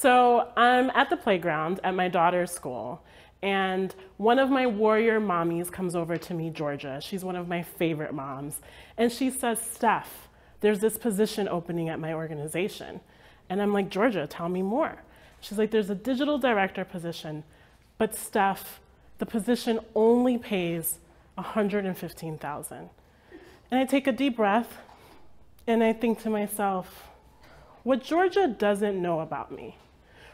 So I'm at the playground at my daughter's school, and one of my warrior mommies comes over to me, Georgia. She's one of my favorite moms. And she says, Steph, there's this position opening at my organization. And I'm like, Georgia, tell me more. She's like, there's a digital director position, but Steph, the position only pays 115,000. And I take a deep breath and I think to myself, what Georgia doesn't know about me,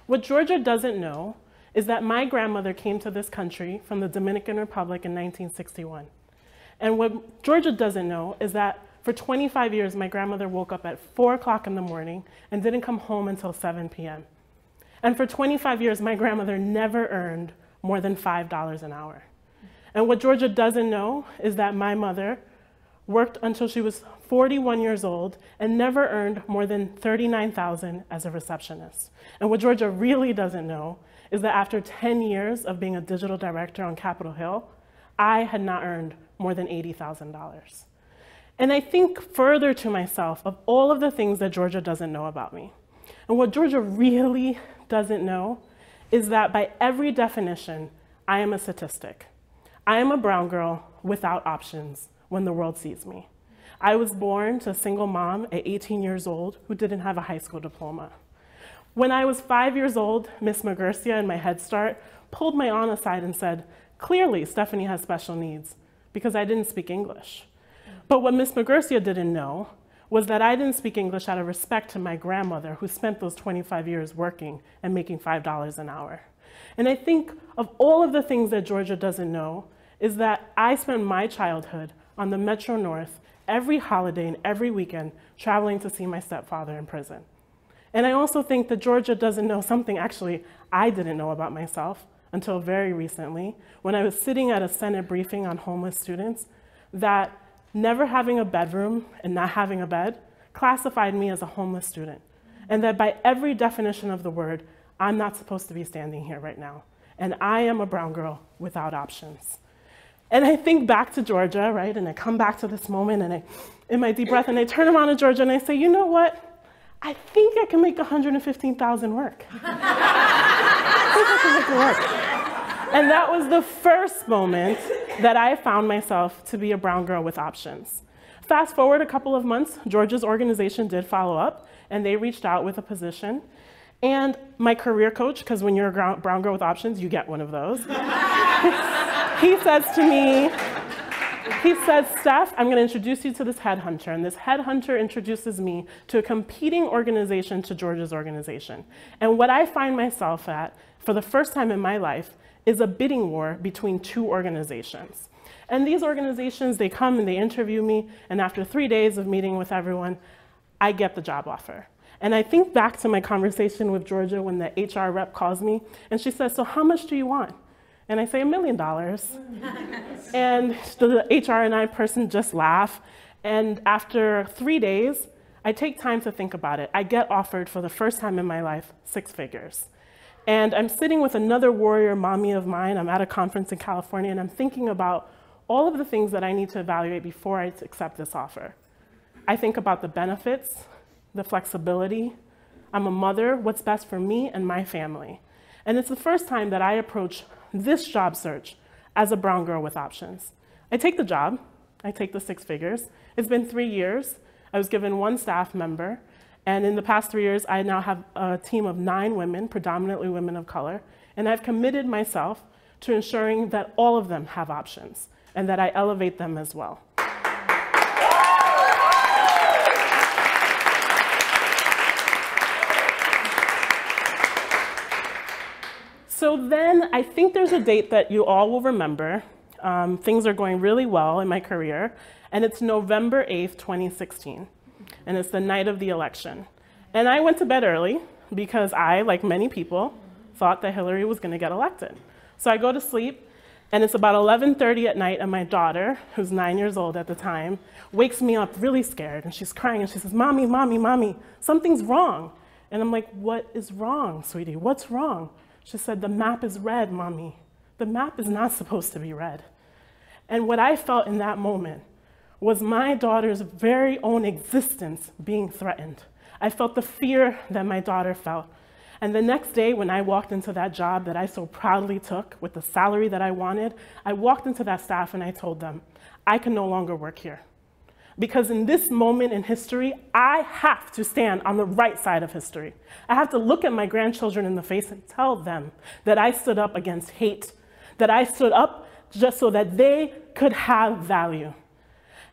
what Georgia doesn't know is that my grandmother came to this country from the Dominican Republic in 1961. And what Georgia doesn't know is that for 25 years, my grandmother woke up at 4 o'clock in the morning and didn't come home until 7 p.m. And for 25 years, my grandmother never earned more than $5 an hour. And what Georgia doesn't know is that my mother worked until she was 41 years old and never earned more than 39,000 as a receptionist. And what Georgia really doesn't know is that after 10 years of being a digital director on Capitol Hill, I had not earned more than $80,000. And I think further to myself of all of the things that Georgia doesn't know about me. And what Georgia really doesn't know is that by every definition, I am a statistic. I am a brown girl without options when the world sees me. I was born to a single mom at 18 years old who didn't have a high school diploma. When I was five years old, Miss Magurcia in my Head Start pulled my aunt aside and said, clearly Stefanie has special needs because I didn't speak English. But what Miss Magurcia didn't know was that I didn't speak English out of respect to my grandmother who spent those 25 years working and making $5 an hour. And I think of all of the things that Georgia doesn't know, is that I spent my childhood on the Metro North every holiday and every weekend traveling to see my stepfather in prison. And I also think that Georgia doesn't know something actually I didn't know about myself until very recently when I was sitting at a Senate briefing on homeless students that never having a bedroom and not having a bed classified me as a homeless student. And that by every definition of the word, I'm not supposed to be standing here right now. And I am a brown girl without options. And I think back to Georgia, right? And I come back to this moment and I, in my deep breath, and I turn around to Georgia and I say, you know what? I think I can make 115,000 work. I think I can make it work. And that was the first moment that I found myself to be a brown girl with options. Fast forward a couple of months, Georgia's organization did follow up and they reached out with a position. And my career coach, because when you're a brown girl with options, you get one of those. he says to me, he says, Steph, I'm going to introduce you to this headhunter. And this headhunter introduces me to a competing organization to Georgia's organization. And what I find myself at for the first time in my life is a bidding war between two organizations. And these organizations, they come and they interview me. And after three days of meeting with everyone, I get the job offer. And I think back to my conversation with Georgia when the HR rep calls me and she says, So, how much do you want? And I say, a million dollars. And the HR and I person just laugh. And after three days, I take time to think about it. I get offered for the first time in my life six figures. And I'm sitting with another warrior mommy of mine. I'm at a conference in California, and I'm thinking about all of the things that I need to evaluate before I accept this offer. I think about the benefits, the flexibility. I'm a mother, what's best for me and my family. And it's the first time that I approach this job search as a brown girl with options. I take the job, I take the six figures. It's been three years. I was given one staff member, and in the past three years, I now have a team of nine women, predominantly women of color, and I've committed myself to ensuring that all of them have options and that I elevate them as well. So then I think there's a date that you all will remember. Um, things are going really well in my career, and it's November 8th, 2016, and it's the night of the election. And I went to bed early because I, like many people, thought that Hillary was going to get elected. So I go to sleep, and it's about 11:30 at night, and my daughter, who's nine years old at the time, wakes me up really scared, and she's crying, and she says, "Mommy, mommy, mommy, something's wrong." And I'm like, "What is wrong, sweetie? What's wrong?" She said, The map is red, mommy. The map is not supposed to be red. And what I felt in that moment was my daughter's very own existence being threatened. I felt the fear that my daughter felt. And the next day, when I walked into that job that I so proudly took with the salary that I wanted, I walked into that staff and I told them, I can no longer work here. Because in this moment in history, I have to stand on the right side of history. I have to look at my grandchildren in the face and tell them that I stood up against hate, that I stood up just so that they could have value.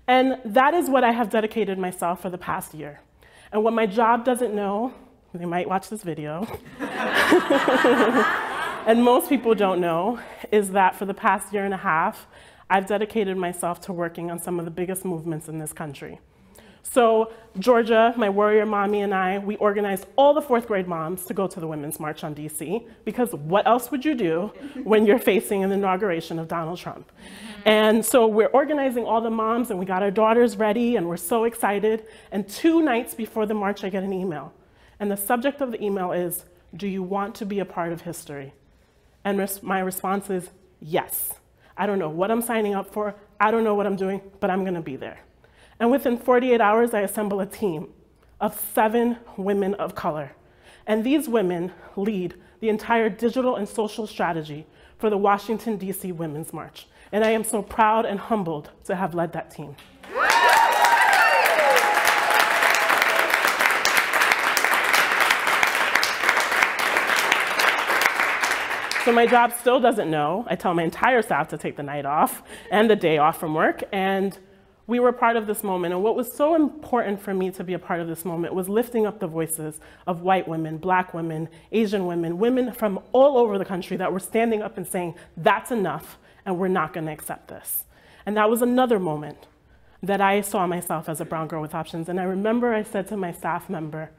And that is what I have dedicated myself for the past year. And what my job doesn't know, they might watch this video, and most people don't know, is that for the past year and a half, I've dedicated myself to working on some of the biggest movements in this country. So Georgia, my warrior mommy and I, we organized all the fourth grade moms to go to the Women's March on DC because what else would you do when you're facing an inauguration of Donald Trump? Mm-hmm. And so we're organizing all the moms and we got our daughters ready and we're so excited. And two nights before the march, I get an email. And the subject of the email is, do you want to be a part of history? And res my response is, yes. I don't know what I'm signing up for. I don't know what I'm doing, but I'm gonna be there. And within 48 hours, I assemble a team of seven women of color. And these women lead the entire digital and social strategy for the Washington, D.C. Women's March. And I am so proud and humbled to have led that team. So my job still doesn't know. I tell my entire staff to take the night off and the day off from work. And we were part of this moment. And what was so important for me to be a part of this moment was lifting up the voices of white women, black women, Asian women, women from all over the country that were standing up and saying, that's enough, and we're not going to accept this. And that was another moment that I saw myself as a brown girl with options. And I remember I said to my staff member,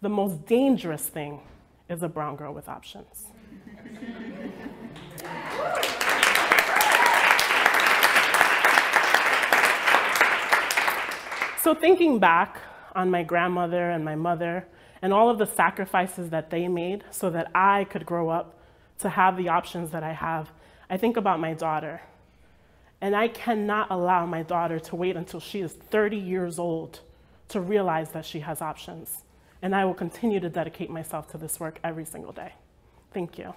the most dangerous thing is a brown girl with options. So thinking back on my grandmother and my mother and all of the sacrifices that they made so that I could grow up to have the options that I have, I think about my daughter. And I cannot allow my daughter to wait until she is 30 years old to realize that she has options. And I will continue to dedicate myself to this work every single day. Thank you.